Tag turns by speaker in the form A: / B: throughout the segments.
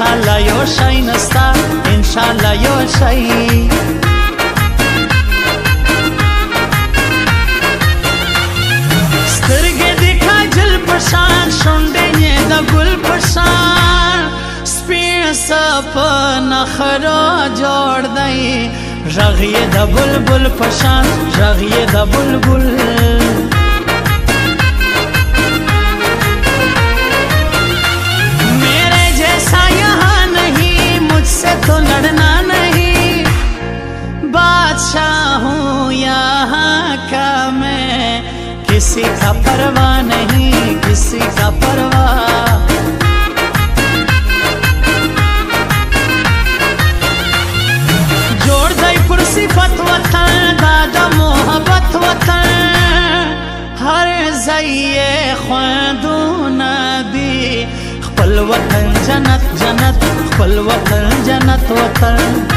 A: انشالله یو شای نستا انشالله یو شای سترگه دی کاجل پشان شنده یه دا گل پشان سپین سپ نخرا جوړ دی رغیه د بلبل پشان رغیه د بلبل किसी का परवाह नहीं किसी का परवाह जोड़ दई कुर्सी फतवत दादा हर जइए नदी खपल वतन जनत जन्नत खपल वतन वतन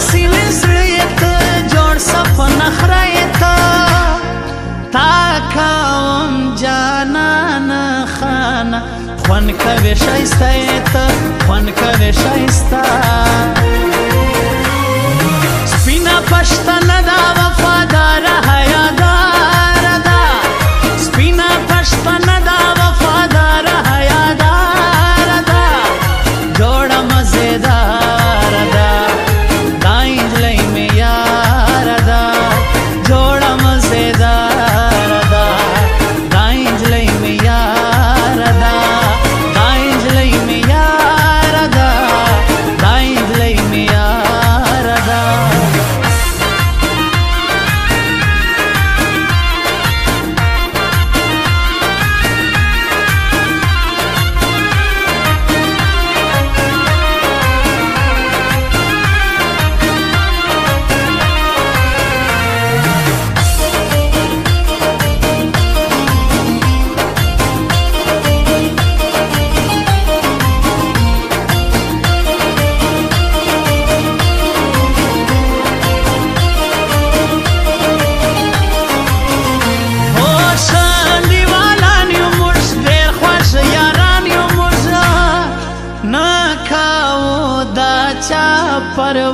A: رسیل زړه ته جوړ سپن خره ته تا کوم جانان خانه خون کوي شایسته ته خون کوي شایسته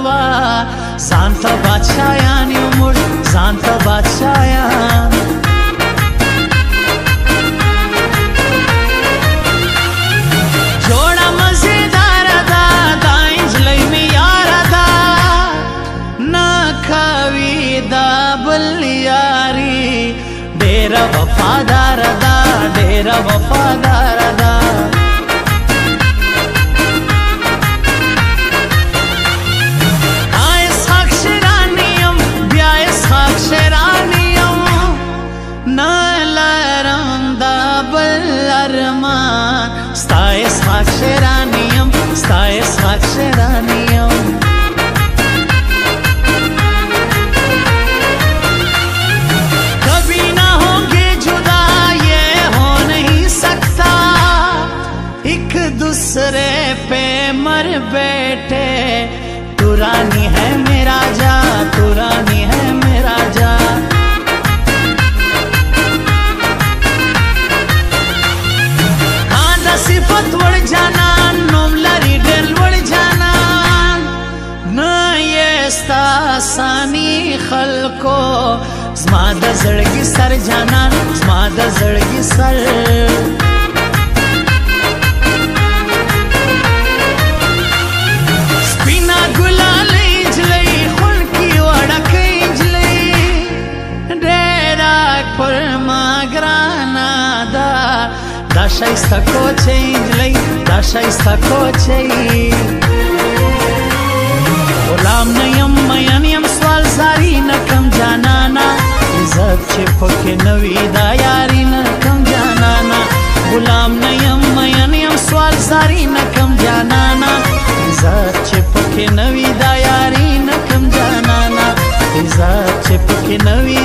A: marwa Zan fa bachaya ni mur Zan fa bachaya कभी ना होंगे जुदा हो नहीं सकता एक दूसरे पे मर बैठे पुरानी है मेरा जा خلکو زما د زړګي سر جانان زما د زړګي سر سپینا ګلال اجلې خون کی وړکې اجلې ډېرا پر ما ګرانا دا دا شایسته کوچې اجلې دا شایسته کوچې غلام نه يم مې کم جانانا عزت چې پکې نوي دا یاري نه کم جانانا غلام نه يم مين يم سوال زاري نه کم جانانا عزت چې پکې نوي دا یاري نه کم جانانا عزت چې پکې نوي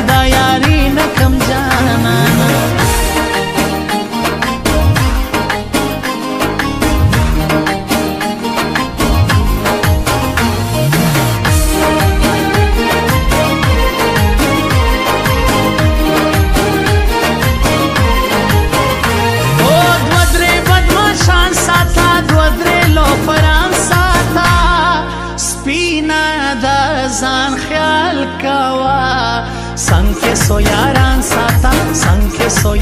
A: ta, san que soy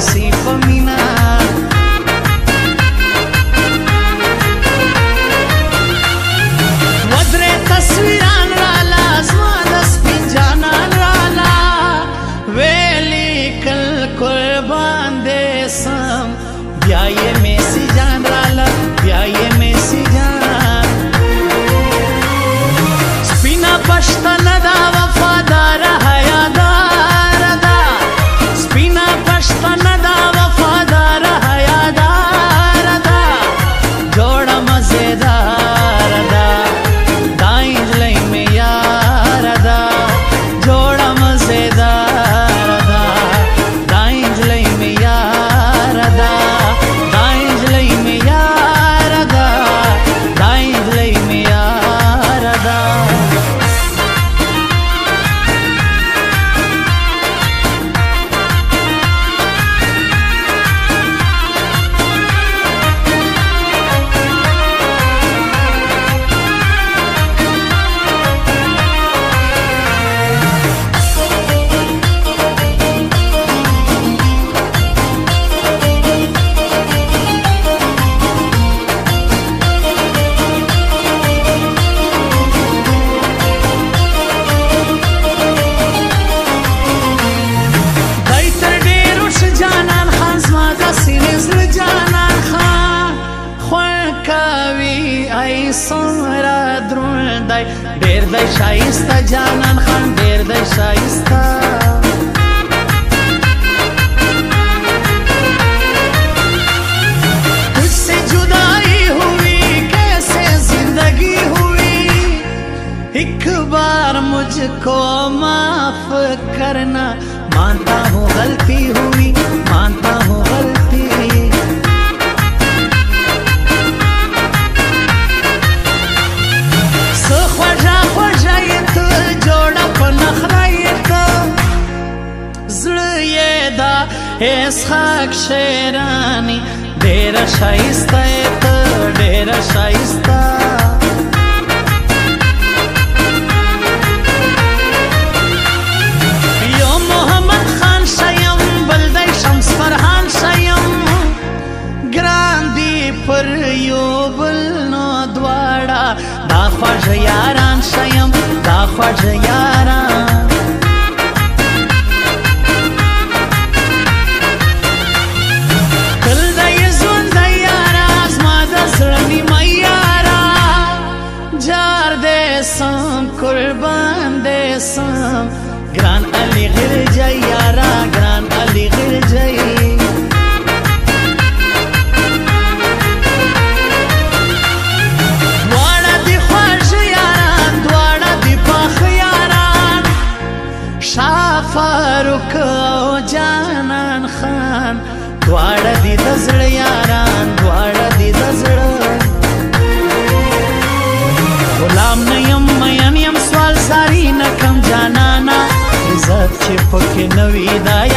A: see for me now ډېر دی شایسته جانان خان ډېر دی شایسته अक्षराणि देरा शाइस्ता एत دې د زړه یاران دواړه دې د زړه غلام نه یم مین یم سوال ساری نه کم جانانا عزت چې پکې نوي دا